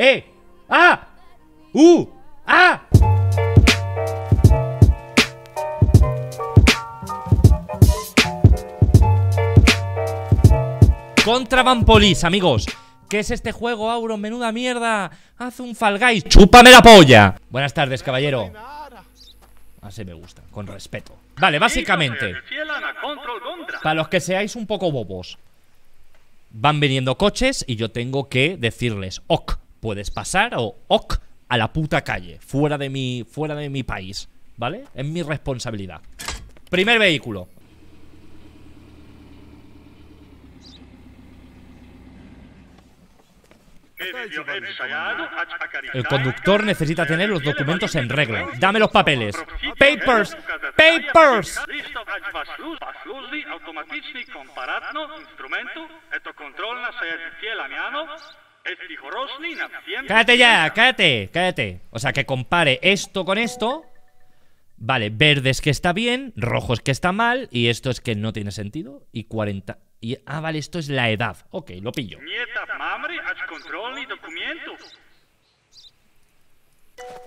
¡Eh! ¡Ah! ¡Uh! ¡Ah! Contraband Police, amigos. ¿Qué es este juego, Auron? Menuda mierda. Haz un Fall Guys. ¡Chúpame la polla! Buenas tardes, caballero. Así me gusta, con respeto. Vale, básicamente. Para los que seáis un poco bobos. Van viniendo coches y yo tengo que decirles, ok, puedes pasar o ok, a la puta calle, fuera de mi, fuera de mi país, ¿vale? Es mi responsabilidad. Primer vehículo. El conductor necesita tener los documentos en regla. Dame los papeles. Papers. Papers. Cállate ya, cállate, cállate. O sea, que compare esto con esto. Vale, verde es que está bien, rojo es que está mal, y esto es que no tiene sentido. Y 40. Y, ah, vale, esto es la edad. Ok, lo pillo.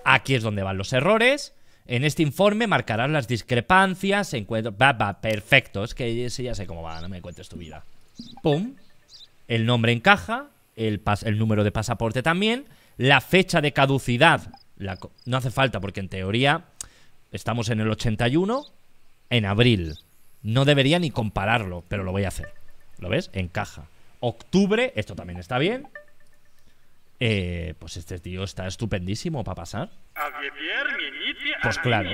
Aquí es donde van los errores. En este informe marcarán las discrepancias. Encuentro. Va, va, perfecto. Es que ya sé cómo va, no me cuentes tu vida. Pum. El nombre encaja. El, el número de pasaporte también. La fecha de caducidad. no hace falta porque en teoría estamos en el 81. En abril. No debería ni compararlo, pero lo voy a hacer. ¿Lo ves? Encaja. Octubre, esto también está bien. Eh, pues este tío está estupendísimo para pasar. Pues claro.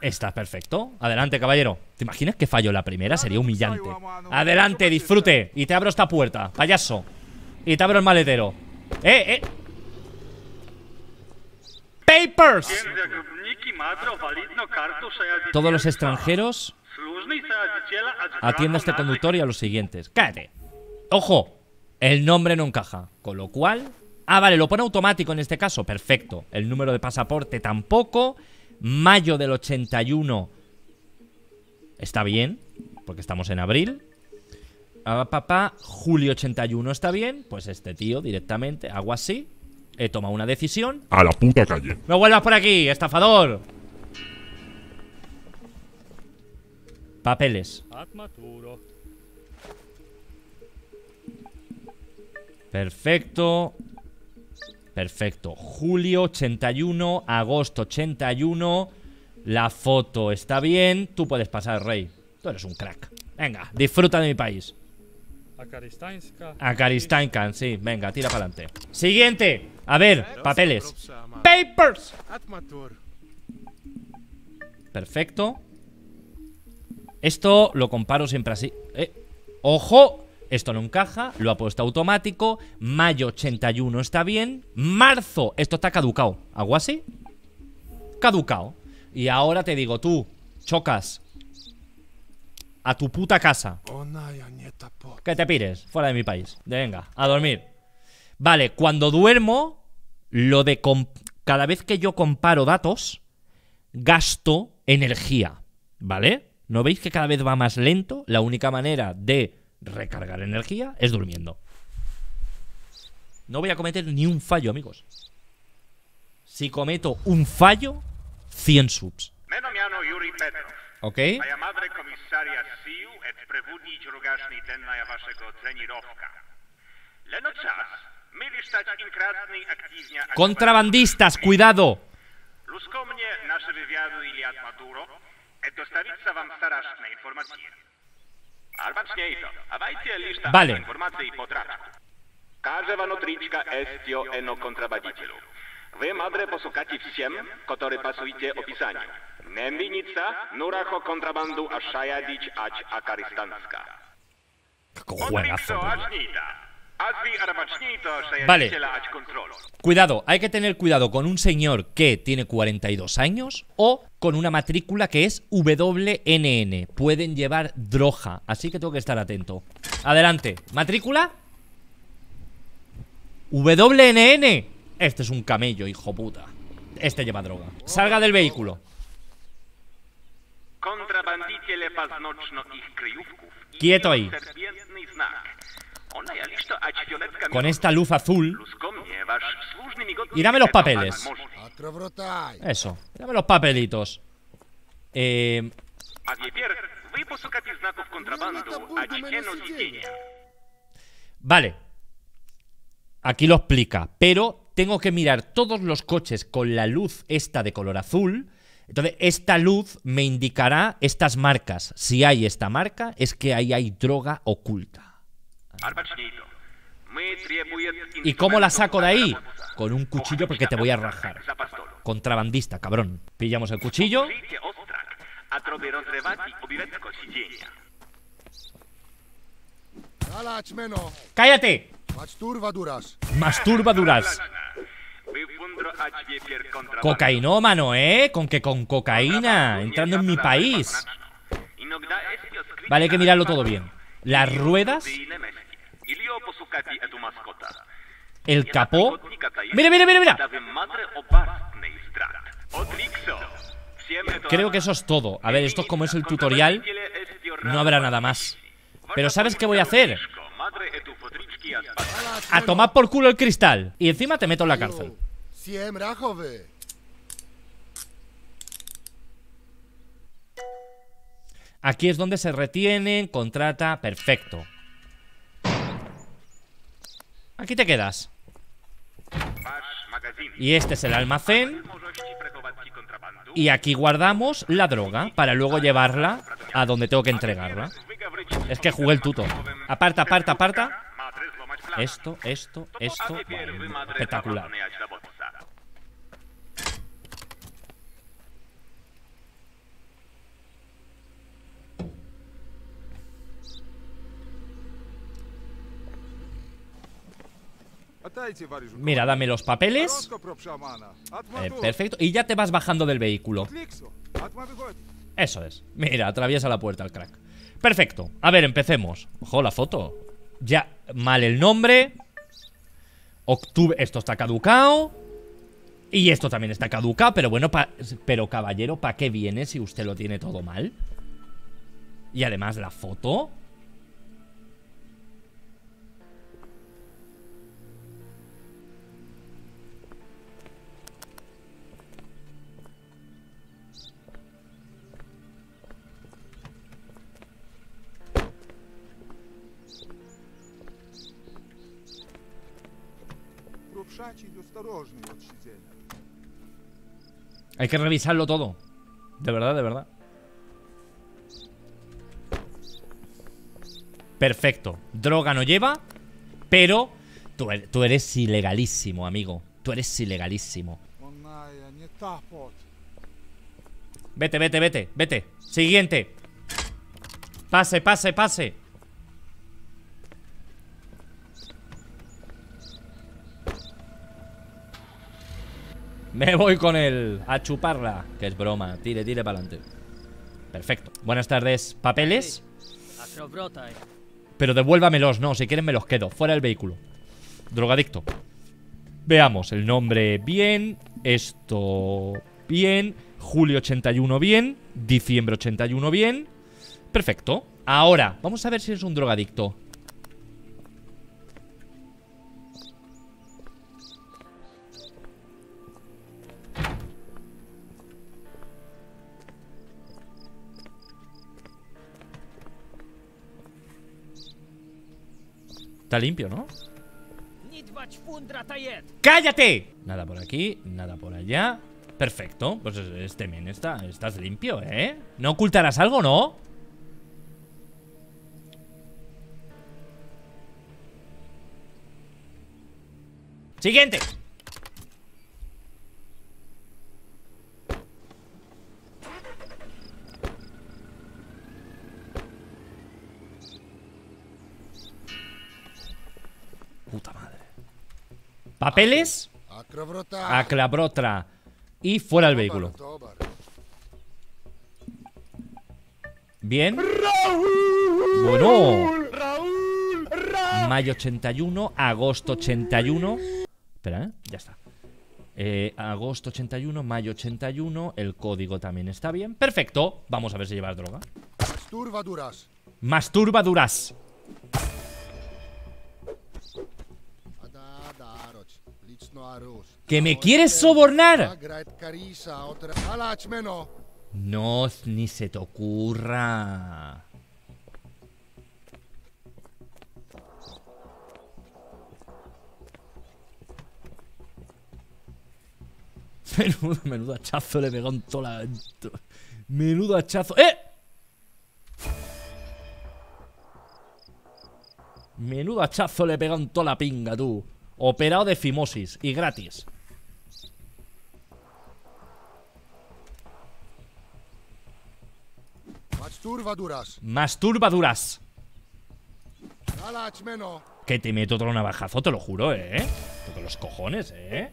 Está perfecto. Adelante, caballero. ¿Te imaginas que falló la primera? Sería humillante. Adelante, disfrute. Y te abro esta puerta, payaso. Y te abro el maletero. ¡Eh, eh! ¡Papers! Todos los extranjeros Atiende a este conductor y a los siguientes. ¡Cállate! ¡Ojo! El nombre no encaja. Con lo cual... Ah, vale, lo pone automático en este caso. Perfecto. El número de pasaporte tampoco. Mayo del 81 está bien, porque estamos en abril. Ah, papá, julio 81 está bien. Pues este tío directamente hago así. He tomado una decisión. A la puta calle. ¡No vuelvas por aquí, estafador! Papeles. Perfecto. Perfecto. Julio 81, agosto 81. La foto está bien. Tú puedes pasar, rey. Tú eres un crack. Venga, disfruta de mi país. Akaristainka, sí. Venga, tira para adelante. Siguiente. A ver, papeles. Papers. Perfecto. Esto lo comparo siempre así. Eh, ¡Ojo! Esto no encaja, lo ha puesto automático. Mayo 81 está bien. Marzo, esto está caducado. ¿Algo así? Caducado. Y ahora te digo, tú, chocas a tu puta casa. Que te pires, fuera de mi país. Venga, a dormir. Vale, cuando duermo, lo de cada vez que yo comparo datos, gasto energía. ¿Vale? ¿No veis que cada vez va más lento? La única manera de recargar energía es durmiendo. No voy a cometer ni un fallo, amigos. Si cometo un fallo, 100 subs. ¿Ok? Contrabandistas, cuidado. Dostawica wam straszne informacje. Albo to, awajcie lista vale. informacji potrafi. Каждого внутричка эстио эно контрабандителю. Вы, мадре, посукати всем, которые пасуете описанию. Nem vinica, nurako kontrabandu a šajadić ać akaristanska. Juegazo. Vale. Cuidado, hay que tener cuidado con un señor que tiene 42 años o con una matrícula que es WNN. Pueden llevar droga, así que tengo que estar atento. Adelante. ¿Matrícula? WNN. Este es un camello, hijo puta. Este lleva droga. Salga del vehículo. Quieto ahí. Con esta luz azul. Y dame los papeles. Eso, dame los papelitos. Eh... Vale. Aquí lo explica, pero tengo que mirar todos los coches con la luz esta de color azul. Entonces, esta luz me indicará estas marcas. Si hay esta marca, es que ahí hay droga oculta. ¿Y cómo la saco de ahí? Con un cuchillo porque te voy a rajar. Contrabandista, cabrón. Pillamos el cuchillo. ¡Cállate! Masturbaduras. Cocainómano, ¿eh? Con que con cocaína. Entrando en mi país. Vale, hay que mirarlo todo bien. Las ruedas. El capó. Mira, mira, mira, mira. Creo que eso es todo. A ver, esto como es el tutorial, no habrá nada más. Pero ¿sabes qué voy a hacer? A tomar por culo el cristal. Y encima te meto en la cárcel. Aquí es donde se retienen, contrata, perfecto. Aquí te quedas. Y este es el almacén. Y aquí guardamos la droga para luego llevarla a donde tengo que entregarla. Es que jugué el tuto. Aparta, aparta, aparta. Esto, esto, esto. espectacular. Mira, dame los papeles. Eh, perfecto. Y ya te vas bajando del vehículo. Eso es. Mira, atraviesa la puerta el crack. Perfecto. A ver, empecemos. Ojo, la foto. Ya, mal el nombre. Octubre. Esto está caducado. Y esto también está caducado. Pero bueno, pero caballero, ¿para qué viene si usted lo tiene todo mal? Y además la foto. Hay que revisarlo todo. De verdad, de verdad. Perfecto. Droga no lleva, pero tú eres, tú eres ilegalísimo, amigo. Tú eres ilegalísimo. Vete, vete, vete, vete. Siguiente. Pase, pase, pase. Me voy con él a chuparla. Que es broma. Tire, tire para adelante. Perfecto. Buenas tardes. ¿Papeles? Pero devuélvamelos, no. Si quieren me los quedo. Fuera del vehículo. Drogadicto. Veamos. El nombre bien. Esto bien. Julio 81 bien. Diciembre 81 bien. Perfecto. Ahora, vamos a ver si es un drogadicto. Limpio, ¿no? ¡Cállate! Nada por aquí, nada por allá Perfecto, pues este men está, estás limpio, ¿eh? ¿No ocultarás algo, no? Siguiente Papeles. Aclabrotra. Y fuera del vehículo. Bien. Bueno. Mayo 81, agosto 81. Espera, ¿eh? Ya está. Eh, agosto 81, mayo 81. El código también está bien. Perfecto. Vamos a ver si lleva droga. Masturbaduras. Masturbaduras. ¿Que me quieres sobornar? No, ni se te ocurra. Menudo, menudo hachazo le pegó en toda la... Menudo hachazo. ¡Eh! Menudo hachazo le pegó en toda la pinga, tú. Operado de fimosis y gratis. Masturbaduras. Que te meto otro navajazo, te lo juro, ¿eh? Todos los cojones, ¿eh?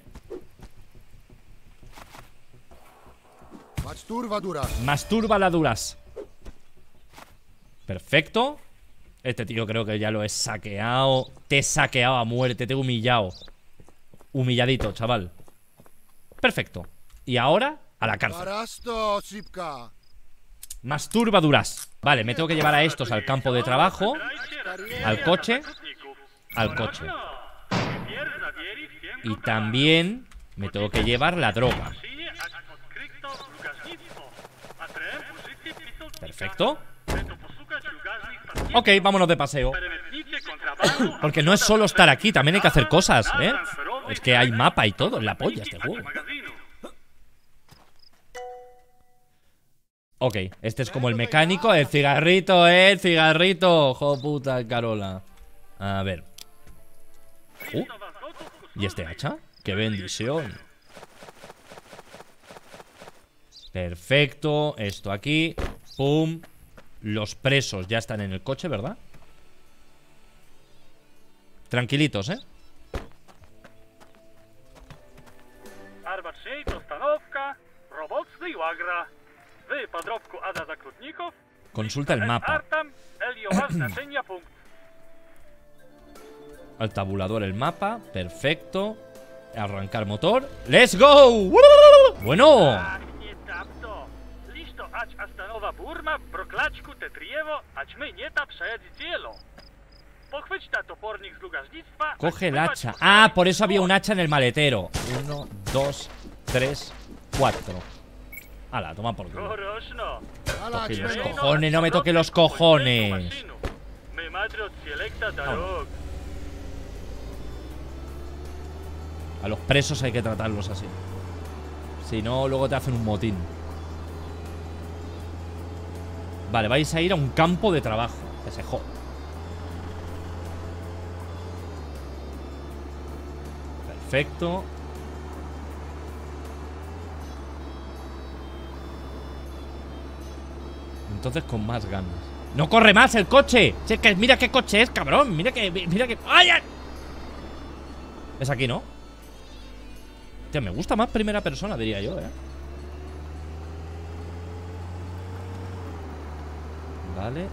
Masturbaladuras. Perfecto. Este tío creo que ya lo he saqueado. Te he saqueado a muerte, te he humillado. Humilladito, chaval. Perfecto. Y ahora, a la cárcel. Masturbaduras. Vale, me tengo que llevar a estos al campo de trabajo. Al coche. Al coche. Y también me tengo que llevar la droga. Perfecto. Ok, vámonos de paseo. Porque no es solo estar aquí, también hay que hacer cosas, ¿eh? Es que hay mapa y todo, la polla este juego. Ok, este es como el mecánico, el cigarrito, ¿eh? El cigarrito, jo puta, Carola. A ver. Uh. ¿Y este hacha? ¡Qué bendición! Perfecto, esto aquí Pum Los presos ya están en el coche, ¿verdad? Tranquilitos, ¿eh? Consulta el mapa Al tabulador el mapa Perfecto Arrancar motor ¡Let's go! Bueno Coge el hacha. Ah, por eso había un hacha en el maletero. Uno, dos, tres, cuatro. Hala, toma por culo. Toque los cojones, no me toque los cojones. A los presos hay que tratarlos así. Si no, luego te hacen un motín. Vale, vais a ir a un campo de trabajo Que se Perfecto Entonces con más ganas ¡No corre más el coche! que mira qué coche es, cabrón Mira que... Mira que... ¡Ay! Es aquí, ¿no? Tío, me gusta más primera persona, diría yo, ¿eh? Vale.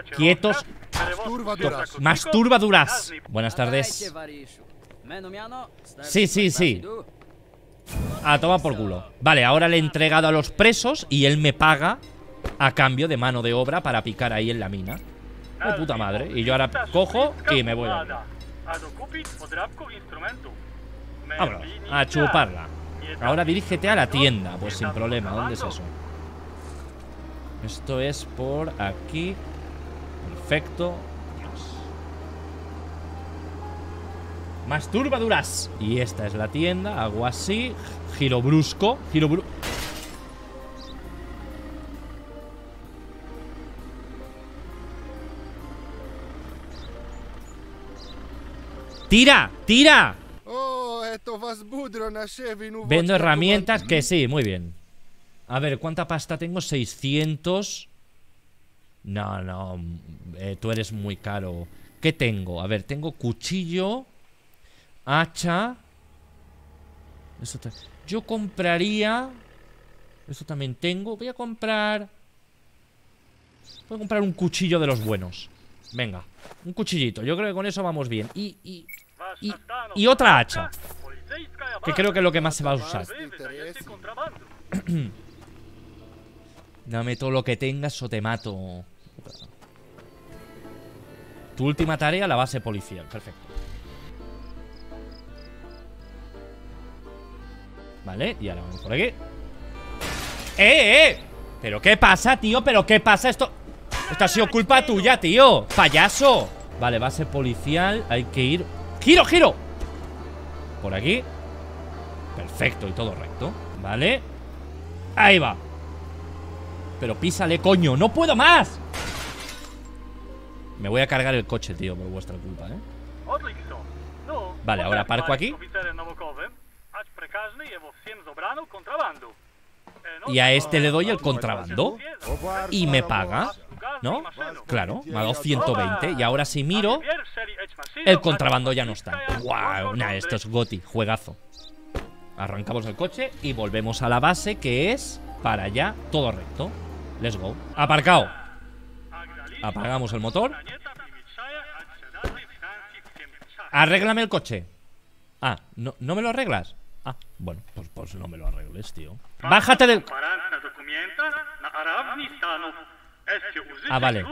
Quietos. Masturbaduras. Buenas tardes. Sí, sí, sí. A toma por culo. Vale, ahora le he entregado a los presos y él me paga a cambio de mano de obra para picar ahí en la mina. De puta madre. Y yo ahora cojo y me voy. A Vámonos, a chuparla. Ahora dirígete a la tienda. Pues sin problema, ¿dónde es eso? Esto es por aquí. Perfecto. Masturbaduras. Y esta es la tienda. Hago así. Giro brusco. Giro brusco. ¡Tira! ¡Tira! Vendo herramientas que sí, muy bien. A ver, ¿cuánta pasta tengo? 600. No, no, eh, tú eres muy caro. ¿Qué tengo? A ver, tengo cuchillo, hacha. Eso Yo compraría... Eso también tengo. Voy a comprar... Voy a comprar un cuchillo de los buenos. Venga, un cuchillito. Yo creo que con eso vamos bien. Y, y, y, y otra hacha. Que creo que es lo que más se va a usar. Dame todo lo que tengas o te mato. Tu última tarea, la base policial. Perfecto. Vale, y ahora vamos por aquí. ¡Eh, eh! ¿Pero qué pasa, tío? ¿Pero qué pasa? Esto... Esto ha sido culpa tuya, tío ¡Payaso! Vale, base policial Hay que ir... ¡Giro, giro! Por aquí. Perfecto, y todo recto Vale Ahí va. Pero písale, coño ¡No puedo más! Me voy a cargar el coche, tío Por vuestra culpa, ¿eh? Vale, ahora parco aquí. y a este le doy el contrabando Y me paga ¿No? Claro, me ha dado 120 Y ahora si miro El contrabando ya no está. Wow, nah, esto es goti, juegazo. Arrancamos el coche y volvemos a la base Que es para allá, todo recto. Let's go. Aparcado Apagamos el motor. Arréglame el coche. Ah, ¿no, ¿no me lo arreglas? Ah, bueno, pues, pues no me lo arregles, tío. Bájate del... Ah, vale.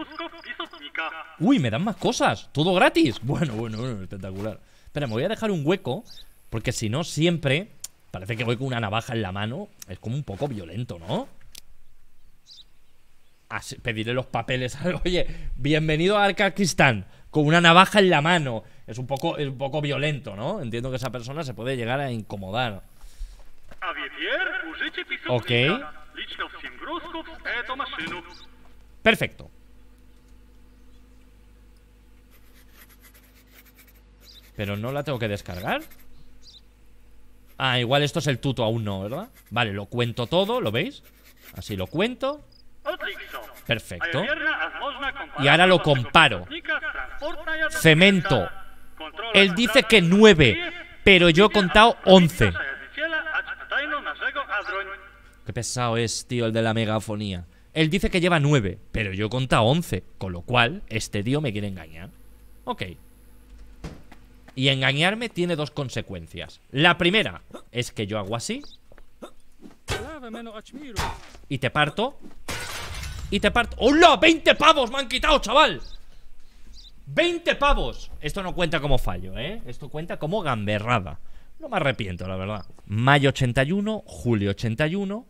Uy, me dan más cosas Todo gratis Bueno, bueno, bueno, espectacular. Espera, me voy a dejar un hueco Porque si no, siempre Parece que voy con una navaja en la mano. Es como un poco violento, ¿no? Así, pedirle los papeles. Oye, bienvenido a Arcaquistán Con una navaja en la mano. Es un poco, es un poco violento, ¿no? Entiendo que esa persona se puede llegar a incomodar. Ok Perfecto. Pero no la tengo que descargar. Ah, igual esto es el tuto, aún no, ¿verdad? Vale, lo cuento todo, ¿lo veis? Así lo cuento. Perfecto. Y ahora lo comparo. Cemento. Él dice que 9, pero yo he contado 11. Qué pesado es, tío, el de la megafonía. Él dice que lleva 9, pero yo he contado 11, con lo cual este tío me quiere engañar. Ok. Y engañarme tiene dos consecuencias. La primera es que yo hago así. Y te parto. Y te parto. ¡Hola! ¡20 pavos me han quitado, chaval! ¡20 pavos! Esto no cuenta como fallo, ¿eh? Esto cuenta como gamberrada. No me arrepiento, la verdad. Mayo 81, julio 81,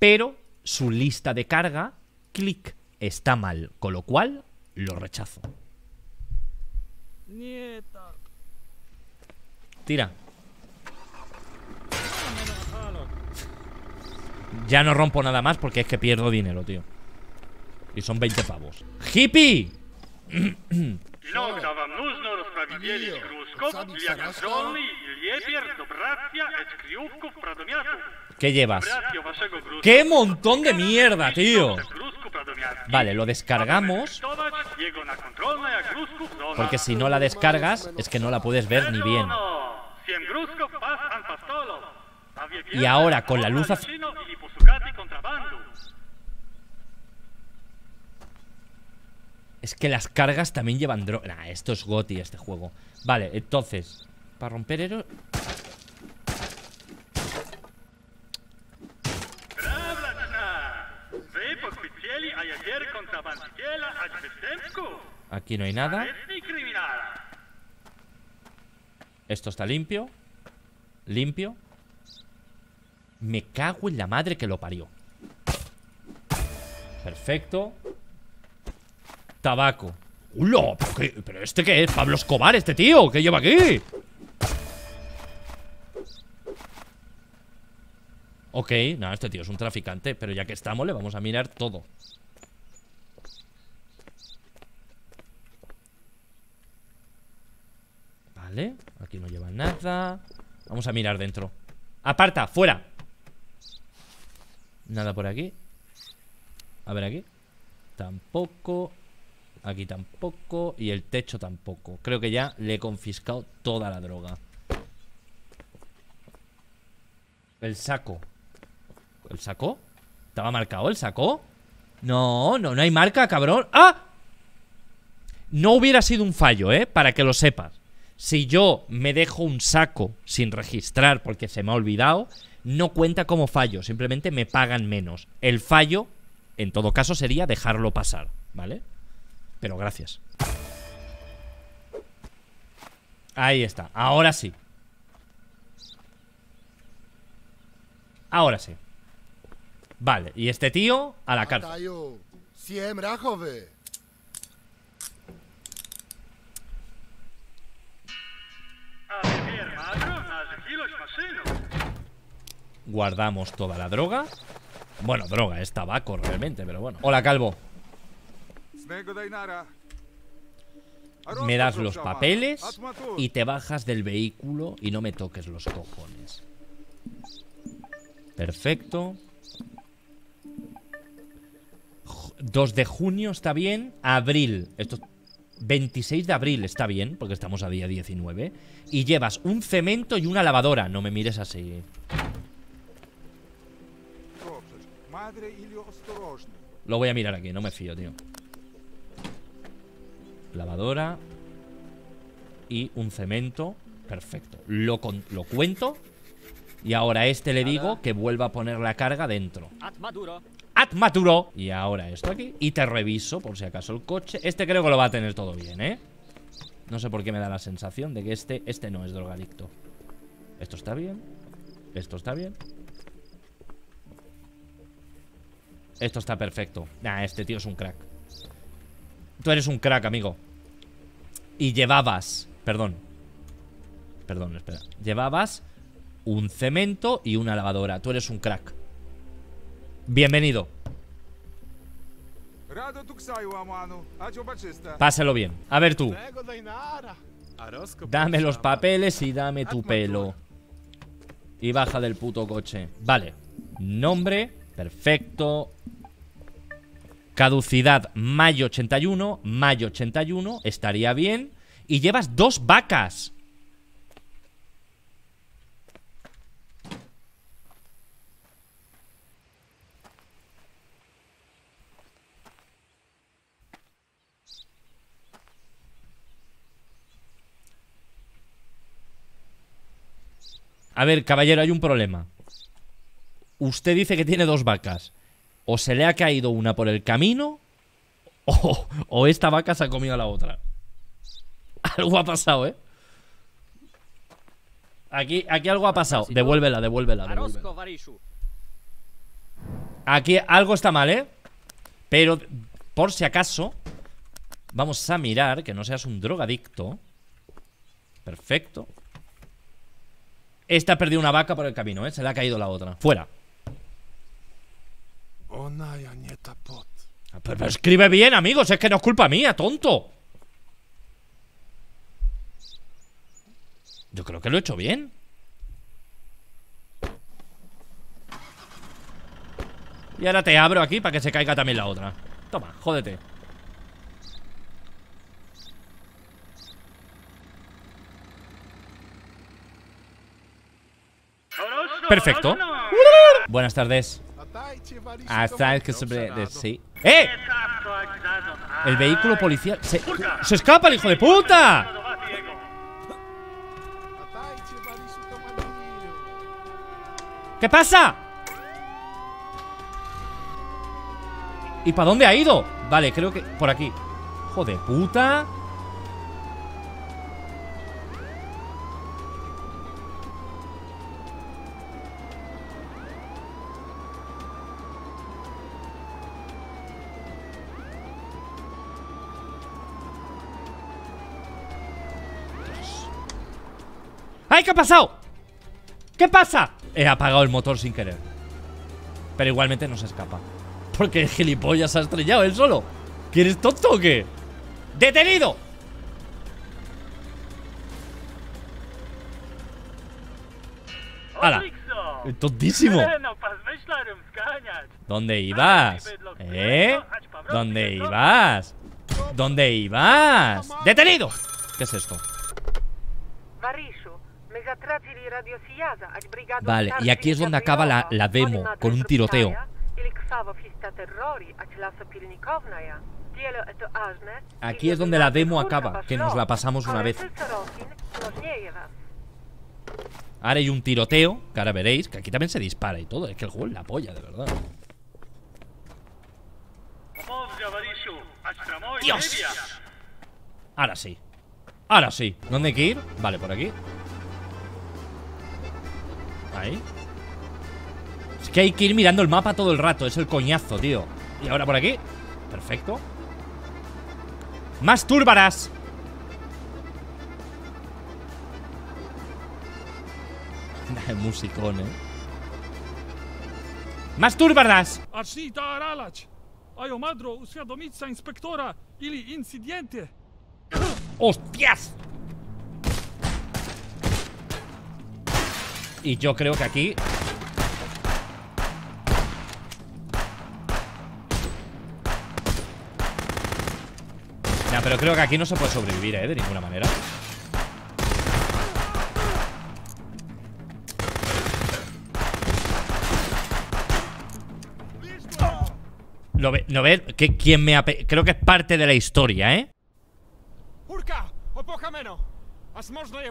pero su lista de carga, clic, está mal, con lo cual lo rechazo. Nieta. Tira. Ya no rompo nada más porque es que pierdo dinero, tío. Y son 20 pavos. ¡Hippie! ¿Qué llevas? ¡Qué montón de mierda, tío! Vale, lo descargamos Porque si no la descargas Es que no la puedes ver ni bien. Y ahora con la luz Es que las cargas también llevan droga Nah, esto es goti este juego. Vale, entonces Para romper héroes Aquí no hay nada Esto está limpio Limpio Me cago en la madre que lo parió Perfecto Tabaco ¡Ulo! ¿Pero, ¿Pero este qué es? ¿Pablo Escobar este tío? ¿Qué lleva aquí? Ok, no, este tío es un traficante Pero ya que estamos le vamos a mirar todo Vale, aquí no lleva Vamos a mirar dentro. Aparta, fuera. Nada por aquí. A ver aquí. Tampoco. Aquí tampoco. Y el techo tampoco. Creo que ya le he confiscado toda la droga. El saco. ¿El saco? ¿Estaba marcado el saco? No, no, no hay marca, cabrón. ¡Ah! No hubiera sido un fallo, ¿eh? Para que lo sepas si yo me dejo un saco sin registrar porque se me ha olvidado, no cuenta como fallo, simplemente me pagan menos. El fallo En todo caso sería dejarlo pasar, ¿vale? Pero gracias. Ahí está, ahora sí. Ahora sí. Vale, y este tío a la cárcel. Guardamos toda la droga. Bueno, droga, es tabaco realmente, pero bueno. Hola, Calvo. Me das los papeles Y te bajas del vehículo Y no me toques los cojones. Perfecto. 2 de junio está bien Abril. Esto 26 de abril, está bien, porque estamos a día 19. Y llevas un cemento y una lavadora. No me mires así. Lo voy a mirar aquí, no me fío, tío. Lavadora. Y un cemento. Perfecto. Lo, con lo cuento. Y ahora a este le digo que vuelva a poner la carga dentro. At Maduro. ¡At Maturo! Y ahora esto aquí. Y te reviso por si acaso el coche. Este creo que lo va a tener todo bien, ¿eh? No sé por qué me da la sensación de que este, este no es drogadicto. Esto está bien. Esto está bien. Esto está perfecto. Nah, este tío es un crack. Tú eres un crack, amigo. Y llevabas. Perdón. Perdón, espera. Llevabas un cemento y una lavadora. Tú eres un crack. Bienvenido. Pásalo bien. A ver tú. Dame los papeles y dame tu pelo. Y baja del puto coche. Vale. Nombre. Perfecto. Caducidad mayo 81. Mayo 81. Estaría bien. Y llevas dos vacas. A ver, caballero, hay un problema. Usted dice que tiene dos vacas. O se le ha caído una por el camino, o, o esta vaca se ha comido a la otra. Algo ha pasado, ¿eh? Aquí, aquí algo ha pasado. Devuélvela, devuélvela, devuélvela. Aquí algo está mal, ¿eh? Pero, por si acaso, vamos a mirar que no seas un drogadicto. Perfecto. Esta ha perdido una vaca por el camino, ¿eh? Se le ha caído la otra. Fuera. Ah, pero, pero, escribe bien, amigos. Es que no es culpa mía, tonto. Yo creo que lo he hecho bien. Y ahora te abro aquí para que se caiga también la otra. Toma, jódete. Perfecto. Buenas tardes. Hasta que sobre... Sí. ¡Eh! El vehículo policial... Se, ¡Se escapa el hijo de puta! ¿Qué pasa? ¿Y para dónde ha ido? Vale, creo que... Por aquí Hijo de puta ¡Ay, qué ha pasado! ¿Qué pasa? He apagado el motor sin querer. Pero igualmente no se escapa. Porque el gilipollas se ha estrellado él solo. ¿Quieres tonto o qué? ¡Detenido! ¡Hala! ¡Tontísimo! ¿Dónde ibas? ¿Eh? ¿Dónde ibas? ¿Dónde ibas? ¡Detenido! ¿Qué es esto? Vale, y aquí es donde acaba la, la demo, con un tiroteo. Aquí es donde la demo acaba, que nos la pasamos una vez. Ahora hay un tiroteo, que ahora veréis, que aquí también se dispara y todo. Es que el juego es la polla, de verdad. ¡Dios! Ahora sí. Ahora sí. ¿Dónde hay que ir? Vale, por aquí. Ahí. Es que hay que ir mirando el mapa todo el rato. Es el coñazo, tío. Y ahora por aquí. Perfecto. Más túrbaras. Musicón, eh. Más túrbaras. Arshita Y yo creo que aquí... Nah, pero creo que aquí no se puede sobrevivir, ¿eh? De ninguna manera. ¿Lo ve? ¿Lo? ¿Que, ¿Quién me ha Creo que es parte de la historia, ¿eh? Hurka! Opokameno! A smożno je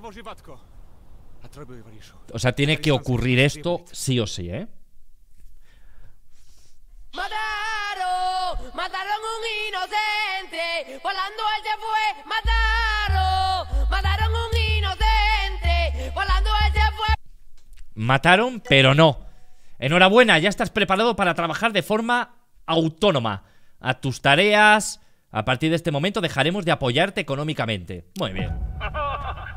O sea, tiene que ocurrir esto sí o sí, ¿eh? Mataron, mataron un inocente, volando él se fue, mataron, mataron un inocente, volando él se fue. Mataron, pero no. Enhorabuena, ya estás preparado para trabajar de forma autónoma. A tus tareas. A partir de este momento dejaremos de apoyarte económicamente. Muy bien.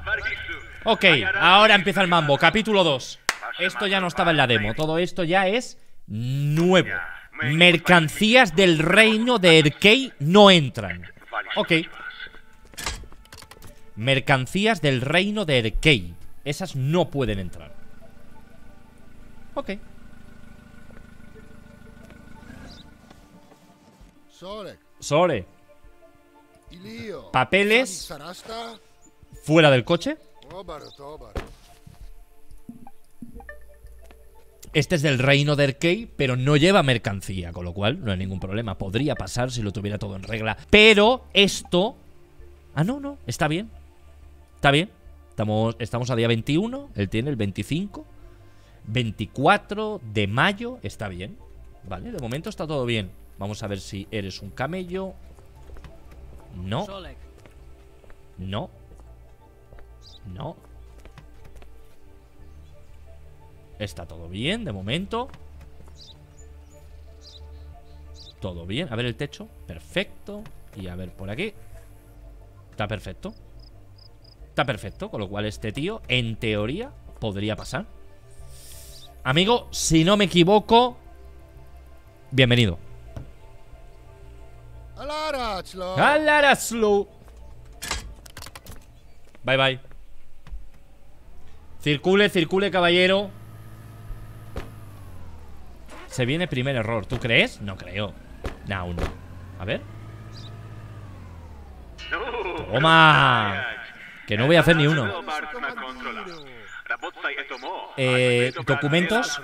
Ok, ahora empieza el mambo. Capítulo 2. Esto ya no estaba en la demo. Todo esto ya es nuevo. Mercancías del reino de Erkei no entran. Ok. Mercancías del reino de Erkei. Esas no pueden entrar. Ok. Sore. Papeles. Fuera del coche. Este es del reino de Erkei, pero no lleva mercancía, con lo cual no hay ningún problema. Podría pasar si lo tuviera todo en regla. Pero esto... Ah, no, no, está bien. Está bien. Estamos, estamos a día 21, él tiene el 25. 24 de mayo, está bien. Vale, de momento está todo bien. Vamos a ver si eres un camello. No. No. No. Está todo bien, de momento. Todo bien. A ver el techo. Perfecto. Y a ver por aquí. Está perfecto. Está perfecto. Con lo cual este tío, en teoría, podría pasar. Amigo, si no me equivoco... Bienvenido. Alaraslu. Bye bye. Circule, circule, caballero. Se viene primer error. ¿Tú crees? No creo. No, aún. A ver. Toma. Que no voy a hacer ni uno. Eh, documentos.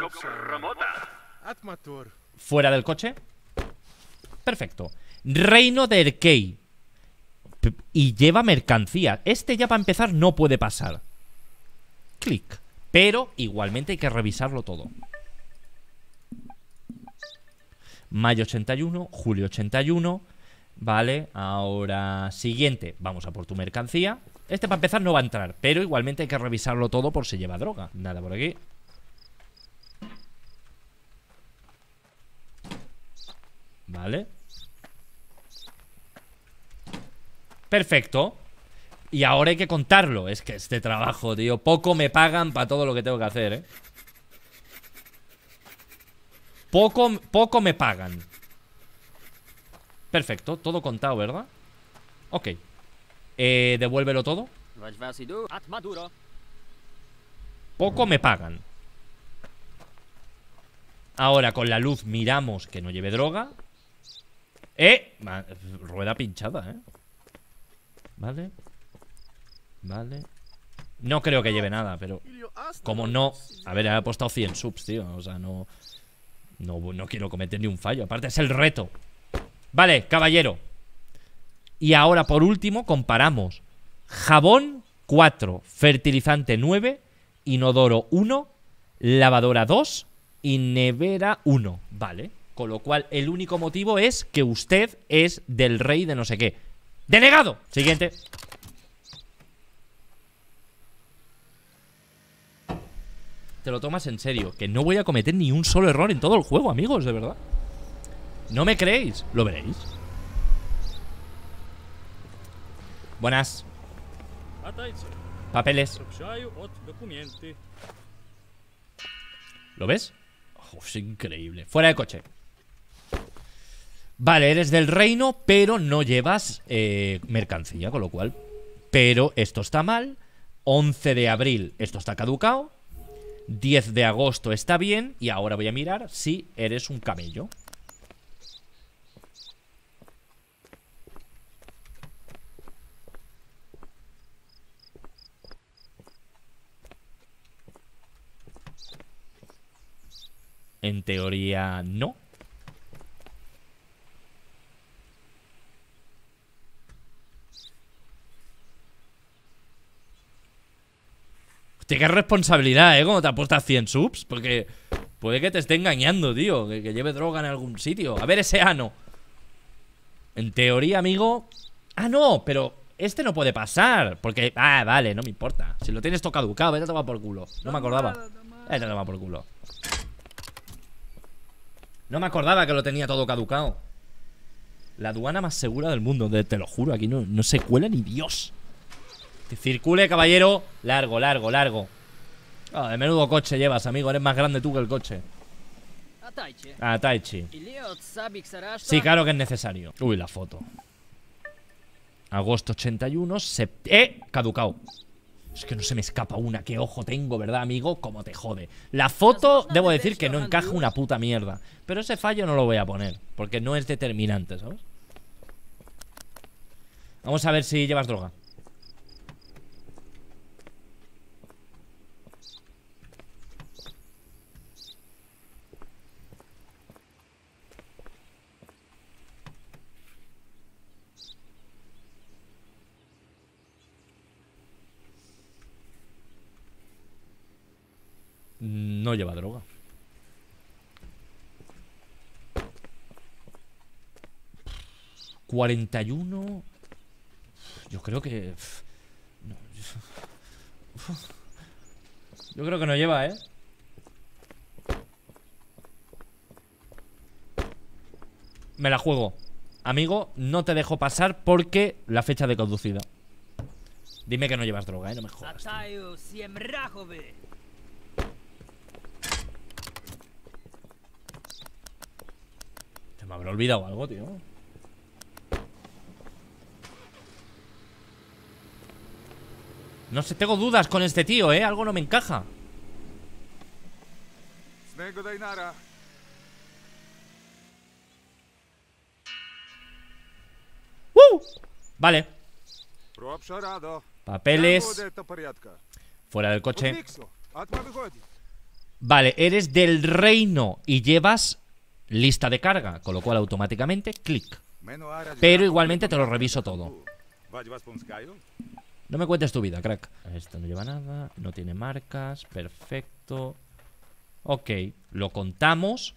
Fuera del coche. Perfecto. Reino de Erkei. Y lleva mercancía. Este ya para empezar no puede pasar. Clic. Pero igualmente hay que revisarlo todo. Mayo 81, julio 81. Vale, ahora siguiente. Vamos a por tu mercancía. Este para empezar no va a entrar, pero igualmente hay que revisarlo todo por si lleva droga. Nada por aquí. Vale. Perfecto. Y ahora hay que contarlo. Es que este trabajo, tío, poco me pagan para todo lo que tengo que hacer, ¿eh? Poco, poco me pagan. Perfecto, todo contado, ¿verdad? Ok. Eh, devuélvelo todo. Poco me pagan. Ahora con la luz miramos que no lleve droga. ¡Eh! Rueda pinchada, ¿eh? Vale. Vale. No creo que lleve nada, pero... Como no... A ver, he apostado 100 subs, tío. O sea, no... No, no quiero cometer ni un fallo. Aparte es el reto. Vale, caballero. Y ahora, por último, comparamos. Jabón 4, fertilizante 9, inodoro 1, lavadora 2 y nevera 1. Vale, Con lo cual, el único motivo es que usted es del rey de no sé qué. ¡Denegado! Siguiente. te lo tomas en serio. Que no voy a cometer ni un solo error en todo el juego, amigos, de verdad. ¿No me creéis? ¿Lo veréis? Buenas. Papeles. ¿Lo ves? Oh, es increíble. Fuera de coche. Vale, eres del reino, pero no llevas eh, mercancía, con lo cual. Pero esto está mal. 11 de abril, esto está caducado. 10 de agosto está bien. Y ahora voy a mirar si eres un camello. En teoría, no. Qué responsabilidad, ¿eh? Como te apuestas 100 subs. Porque puede que te esté engañando, tío. Que, que lleve droga en algún sitio. A ver ese ano. En teoría, amigo. Ah, no, pero este no puede pasar. Porque. Ah, vale, no me importa. Si lo tienes todo caducado, vete a tomar por culo. No me acordaba. Vete a tomar por culo. No me acordaba que lo tenía todo caducado. La aduana más segura del mundo, de- te lo juro, aquí no, no se cuela ni Dios. Circule, caballero. Largo, largo, largo. Ah, de menudo coche llevas, amigo. Eres más grande tú que el coche. Ah, Taichi. Sí, claro que es necesario. Uy, la foto. Agosto 81, sept... ¡Eh! Caducao. Es que no se me escapa una. Qué ojo tengo, ¿verdad, amigo? Como te jode. La foto, debo decir que no encaja una puta mierda. Pero ese fallo no lo voy a poner. Porque no es determinante, ¿sabes? Vamos a ver si llevas droga. no lleva droga. ¿41? Yo creo que... No, yo... creo que no lleva, ¿eh? Me la juego. Amigo, no te dejo pasar porque la fecha de conducida. Dime que no llevas droga, ¿eh? No me jodas. me habré olvidado algo, tío. No sé, tengo dudas con este tío, ¿eh? Algo no me encaja. ¡Uh! Vale. Papeles. Fuera del coche. Vale, eres del reino y llevas lista de carga, con lo cual automáticamente clic. Pero igualmente te lo reviso todo. No me cuentes tu vida, crack. Esto no lleva nada, no tiene marcas, perfecto. Ok, lo contamos.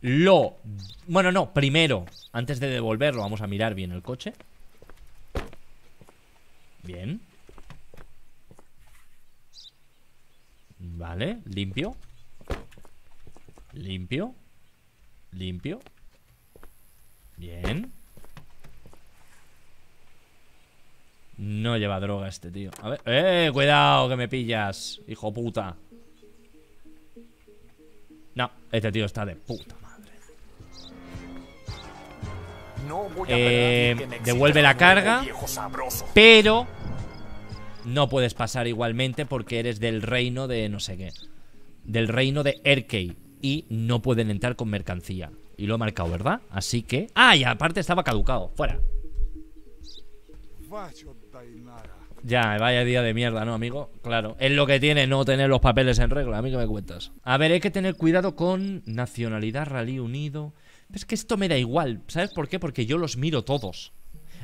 Lo... Bueno, no, primero, antes de devolverlo, vamos a mirar bien el coche. Bien. Vale, limpio. Limpio. Limpio. Bien. No lleva droga este tío. A ver. ¡Eh! Cuidado, que me pillas, hijo puta. No, este tío está de puta madre. No voy Eh, me exhibas devuelve la carga. Pero no puedes pasar igualmente porque eres del reino de no sé qué. Del reino de Erkei y no pueden entrar con mercancía. Y lo he marcado, ¿verdad? Así que... ¡Ah! Y aparte estaba caducado. Fuera. Ya, vaya día de mierda, ¿no, amigo? Claro. Es lo que tiene no tener los papeles en regla. A mí que me cuentas. A ver, hay que tener cuidado con nacionalidad, rally unido... Es que esto me da igual. ¿Sabes por qué? Porque yo los miro todos.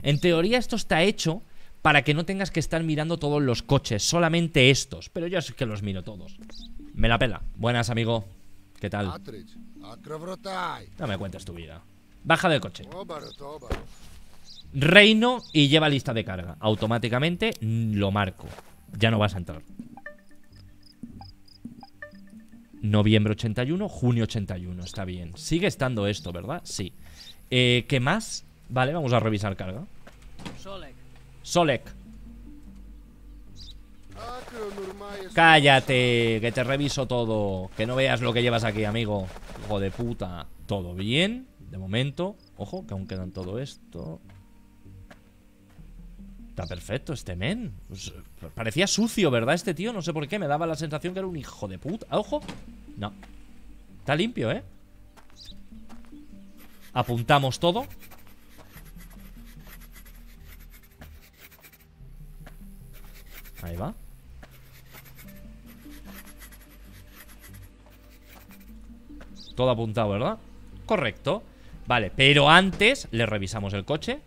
En teoría esto está hecho para que no tengas que estar mirando todos los coches, solamente estos. Pero yo sí que los miro todos. Me la pela. Buenas, amigo. ¿Qué tal? No me cuentes tu vida. Baja del coche. Reino y lleva lista de carga. Automáticamente lo marco. Ya no vas a entrar. Noviembre 81, junio 81. Está bien. Sigue estando esto, ¿verdad? Sí. Eh, ¿Qué más? Vale, vamos a revisar carga. Solek. Solek. Cállate, que te reviso todo. Que no veas lo que llevas aquí, amigo. Hijo de puta. Todo bien, de momento. Ojo, que aún quedan todo esto. Está perfecto este men. Pues, parecía sucio, ¿verdad? Este tío, no sé por qué. Me daba la sensación que era un hijo de puta. Ojo. No. Está limpio, ¿eh? Apuntamos todo. Ahí va. Todo apuntado, ¿verdad? Correcto. Vale, pero antes le revisamos el coche.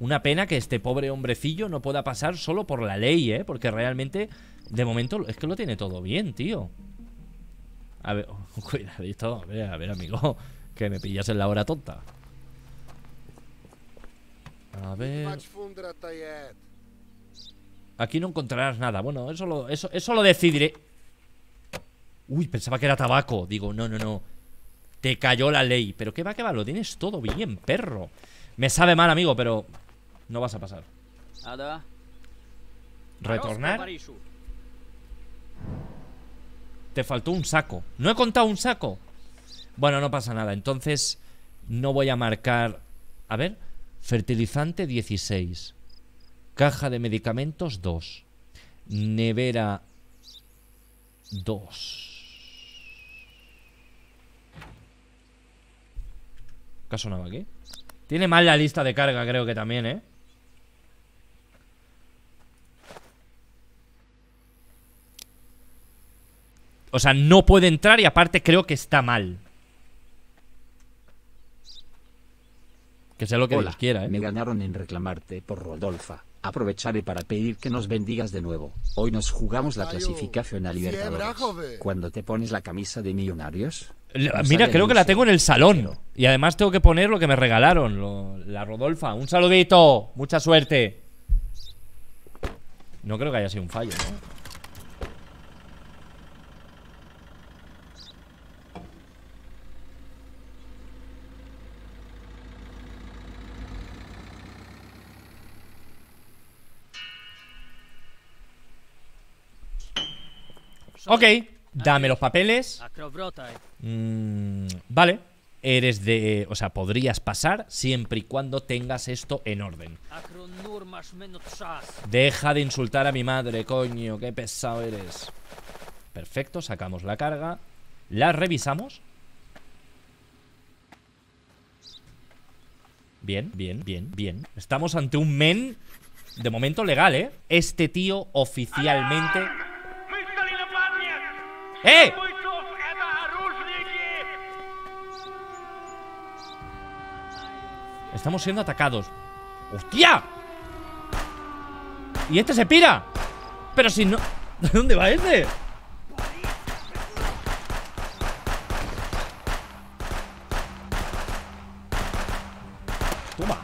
Una pena que este pobre hombrecillo no pueda pasar solo por la ley, ¿eh? Porque realmente, de momento, es que lo tiene todo bien, tío. A ver, cuidadito, a ver, a ver, amigo. Que me pillas en la hora tonta. A ver. Aquí no encontrarás nada. Bueno, eso lo, eso, eso lo decidiré. Uy, pensaba que era tabaco. Digo, no, no, no. Te cayó la ley. Pero qué va, qué va, lo tienes todo bien, perro. Me sabe mal, amigo, pero no vas a pasar. Retornar. Te faltó un saco. ¿No he contado un saco? Bueno, no pasa nada. Entonces, no voy a marcar. A ver. Fertilizante 16. Caja de medicamentos 2. Nevera 2. ¿Qué ha sonado aquí? Tiene mal la lista de carga, creo que también, ¿eh? O sea, no puede entrar y aparte creo que está mal. Que sea lo que Hola, Dios quiera, ¿eh? me ganaron en reclamarte por Rodolfa. Aprovecharé para pedir que nos bendigas de nuevo. Hoy nos jugamos la clasificación a Libertadores. Cuando te pones la camisa de millonarios. Nos Mira, creo que la tengo en el salón. Y además tengo que poner lo que me regalaron, lo- la Rodolfa. Un saludito, mucha suerte. No creo que haya sido un fallo, ¿no? Ok, dame los papeles. Akrovrotai. Mm, vale. Eres de... O sea, podrías pasar siempre y cuando tengas esto en orden. Czas. Deja de insultar a mi madre, coño. Qué pesado eres. Perfecto, sacamos la carga. La revisamos. Bien, bien, bien, bien. Estamos ante un men de momento legal, ¿eh? Este tío oficialmente... ¡Eh! Estamos siendo atacados ¡Hostia! Y este se pira Pero si no... ¿De dónde va este? Toma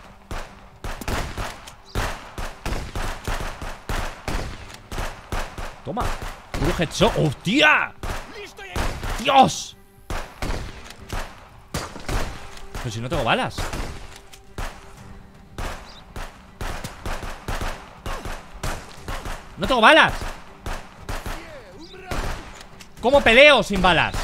Toma Un headshot ¡Hostia! ¡Dios! Pero si no tengo balas. ¡No tengo balas! ¿Cómo peleo sin balas?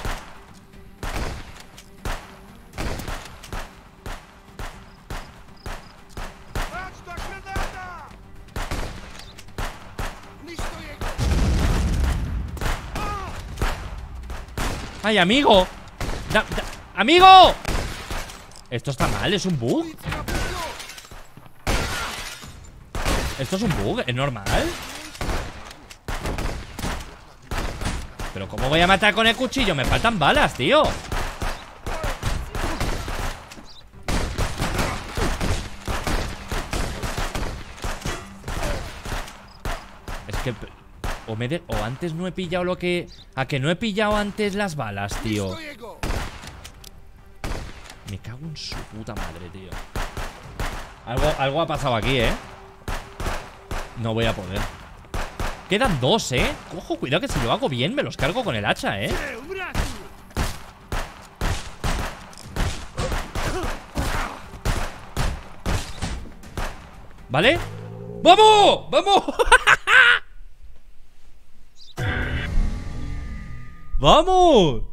¡Ay, amigo! ¡Amigo! Esto está mal, es un bug. Esto es un bug, es normal. Pero ¿cómo voy a matar con el cuchillo? Me faltan balas, tío. Es que... O. O antes no he pillado lo que... A que no he pillado antes las balas, tío Me cago en su puta madre, tío Algo, algo ha pasado aquí, ¿eh? No voy a poder Quedan dos, ¿eh? Ojo, cuidado que si lo hago bien me los cargo con el hacha, ¿eh? ¿Vale? ¡Vamos! ¡Vamos! ¡Vamos!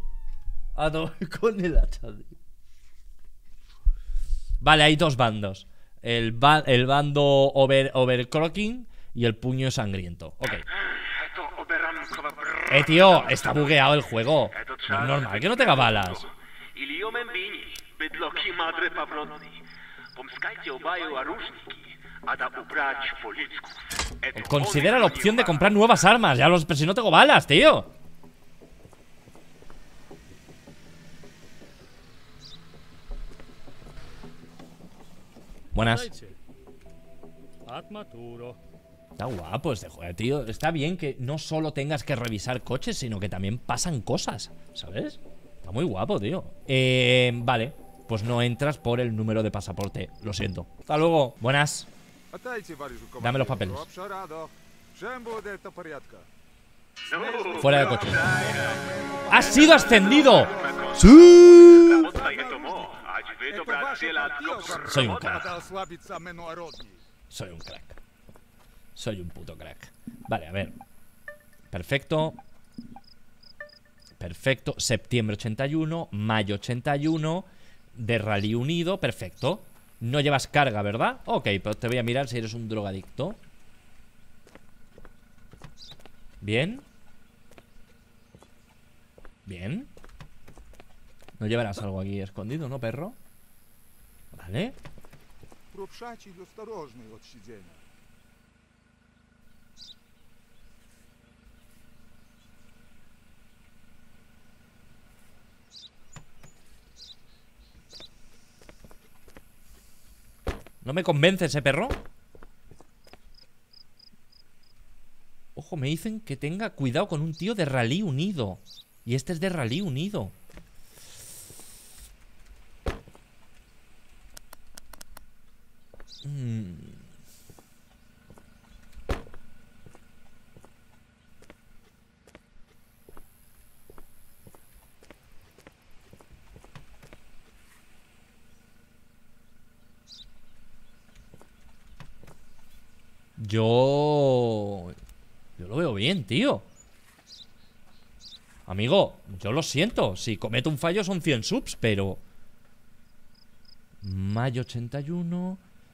A tomar con el hacha. Vale, hay dos bandos. El, el bando over overclocking y el puño sangriento. Ok. Eh, tío, está bugueado el juego. Es normal que no tenga balas. Considera la opción de comprar nuevas armas. Ya los, pero si no tengo balas, tío. Buenas. Está guapo este juego, tío. Está bien que no solo tengas que revisar coches, sino que también pasan cosas, ¿sabes? Está muy guapo, tío. Eh, vale, pues no entras por el número de pasaporte. Lo siento. Hasta luego. Buenas. Dame los papeles. Fuera de coche. ¡Has sido ascendido! ¡Sí! Soy un crack. Soy un crack. Soy un puto crack. Vale, a ver. Perfecto. Perfecto. Septiembre 81, mayo 81, de Rally Unido, perfecto. No llevas carga, ¿verdad? Ok, pero te voy a mirar si eres un drogadicto. Bien. Bien. No llevarás algo aquí escondido, ¿no, perro? ¿No me convence ese perro? Ojo, me dicen que tenga cuidado con un tío de rally unido. Y este es de rally unido. Mm. Yo... Yo lo veo bien, tío. Amigo, yo lo siento. Si cometo un fallo son 100 subs, pero... Mayo 81,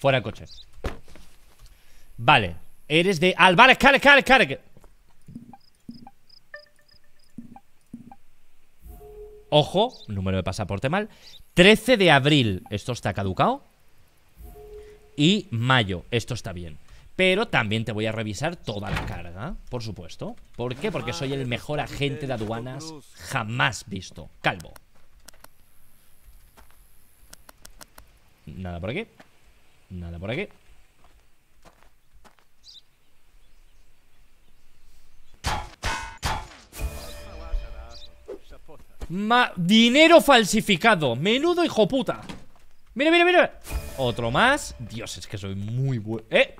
Fuera de coche. Vale. Eres de... Al, vale, care, care, care. Ojo, número de pasaporte mal. 13 de abril. Esto está caducado. Y mayo. Esto está bien. Pero también te voy a revisar toda la carga, por supuesto. ¿Por qué? Porque soy el mejor agente de aduanas jamás visto. Calvo. Nada por aquí. Nada por aquí. Ma dinero falsificado. Menudo hijo puta. Mira, mira, mira. Otro más. Dios, es que soy muy bueno. ¡Eh!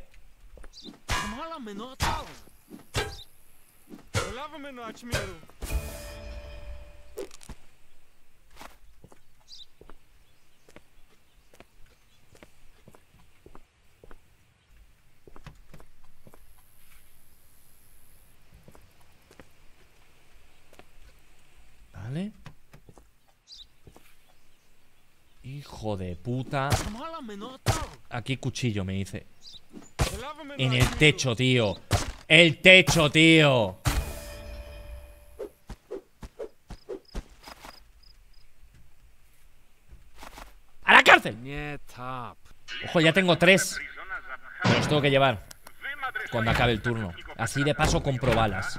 hijo de puta. Aquí cuchillo, me dice. En el techo, tío. El techo, tío. ¡A la cárcel! Ojo, ya tengo tres. Los tengo que llevar. Cuando acabe el turno. Así de paso compro balas.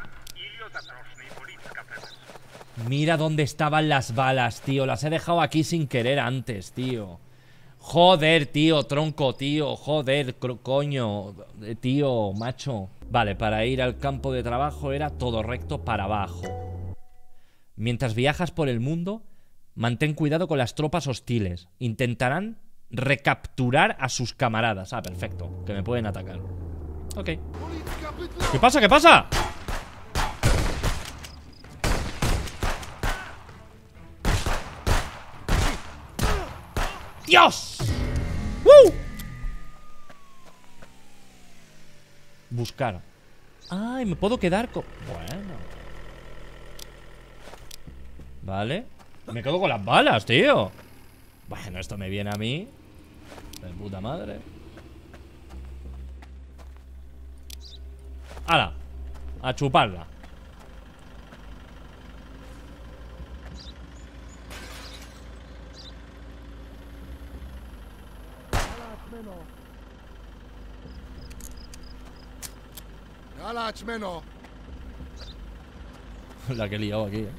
Mira dónde estaban las balas, tío. Las he dejado aquí sin querer antes, tío. Joder, tío, tronco, tío. Joder, coño. eh, Tío, macho. Vale, para ir al campo de trabajo era todo recto para abajo. Mientras viajas por el mundo, mantén cuidado con las tropas hostiles. Intentarán recapturar a sus camaradas. Ah, perfecto. Que me pueden atacar. Ok. ¿Qué pasa? ¿Qué pasa? ¡Dios! ¡Woo! Buscar. Ay, me puedo quedar con... Bueno. Vale. Me quedo con las balas, tío. Bueno, esto me viene a mí. De puta madre. ¡Hala! A chuparla. La que he liado aquí, eh.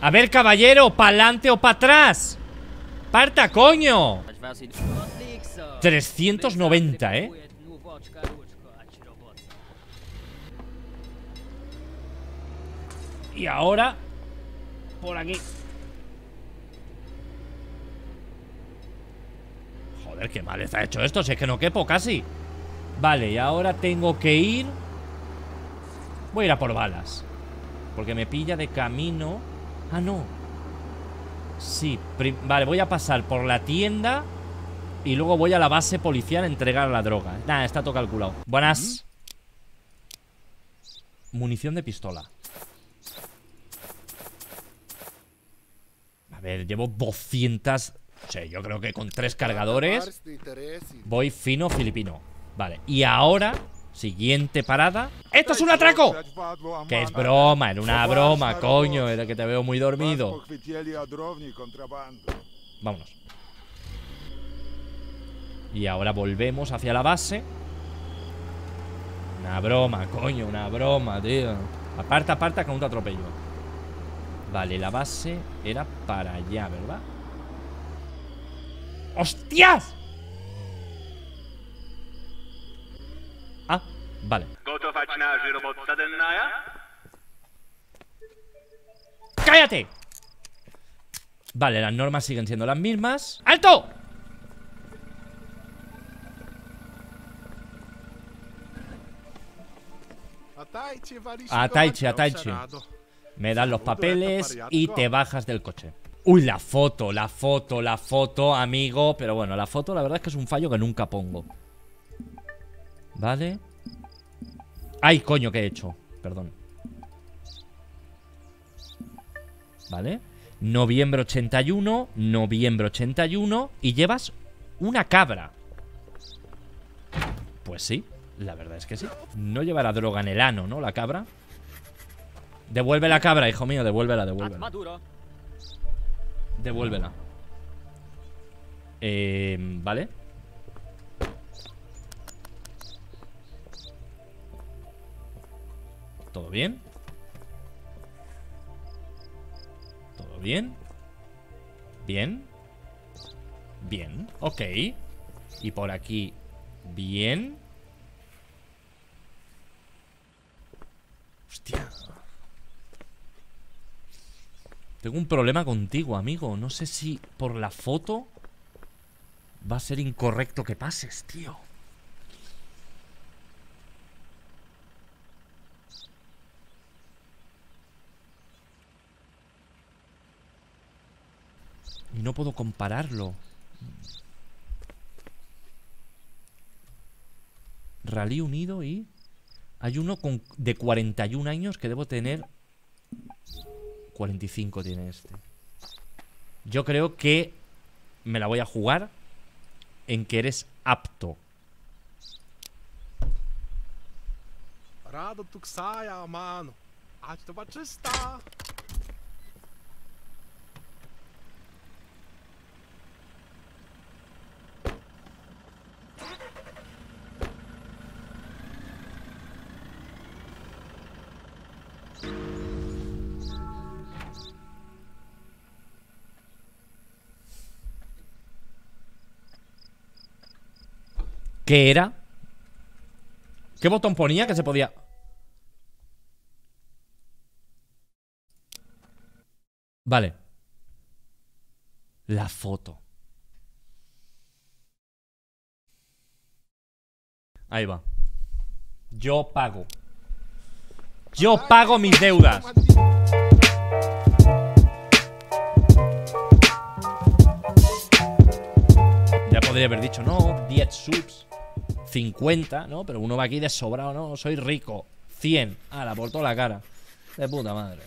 A ver, caballero, ¿pa'lante o para atrás? ¡Parta, coño! 390, ¿eh? Y ahora Por aquí Joder, qué mal está hecho esto Si es que no quepo casi. Vale, y ahora tengo que ir. Voy a ir a por balas. Porque me pilla de camino. Ah, no. Sí, vale, voy a pasar por la tienda Y luego voy a la base policial a entregar la droga. Nada, está todo calculado. Buenas. Munición de pistola. A ver, llevo 200 Sí, yo creo que con tres cargadores voy fino filipino. Vale, y ahora, siguiente parada. ¡Esto es un atraco! Que es broma, en una broma, coño, era que te veo muy dormido. Vámonos. Y ahora volvemos hacia la base. Una broma, coño, una broma, tío. Aparta, aparta, con aún te atropello. Vale, la base era para allá, ¿verdad? ¡Hostias! Ah, vale. ¡Cállate! Vale, las normas siguen siendo las mismas. ¡Alto! Ataiche, ataiche. Me dan los papeles y te bajas del coche. Uy, la foto, la foto, la foto, amigo Pero bueno, la foto la verdad es que es un fallo que nunca pongo Vale Ay, coño, ¿qué he hecho? Perdón ¿Vale? Noviembre 81, noviembre 81 y llevas una cabra. Pues sí, la verdad es que sí. No llevará droga en el ano, ¿no? La cabra. Devuelve la cabra, hijo mío, devuélvela, devuélvela. Devuélvela. Eh, ¿Vale? ¿Todo bien? ¿Todo bien? ¿Bien? Bien, ok Y por aquí Bien Hostia Tengo un problema contigo, amigo No sé si por la foto Va a ser incorrecto que pases, tío Y no puedo compararlo. Rally Unido y... Hay uno con, de 41 años que debo tener... 45 tiene este. Yo creo que me la voy a jugar en que eres apto. ¿Qué era? ¿Qué botón ponía que se podía...? Vale. La foto. Ahí va. Yo pago. Yo pago mis deudas. Ya podría haber dicho, no, 10 subs, 50, ¿no? Pero uno va aquí de sobrado, ¿no? Soy rico. 100. la por toda la cara. De puta madre.